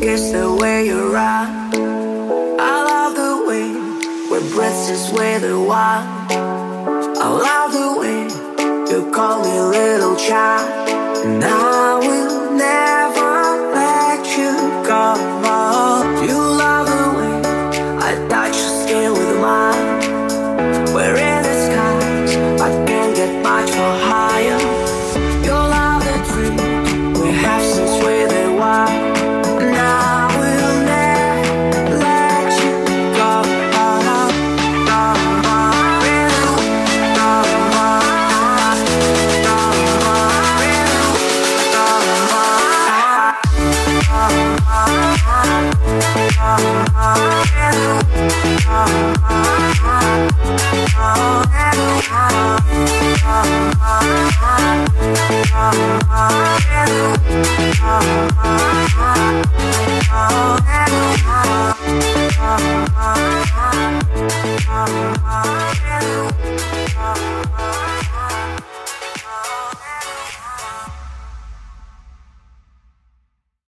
Kiss the way you run. I love the way where breath is with the one. I love the way you call me little child. And Oh,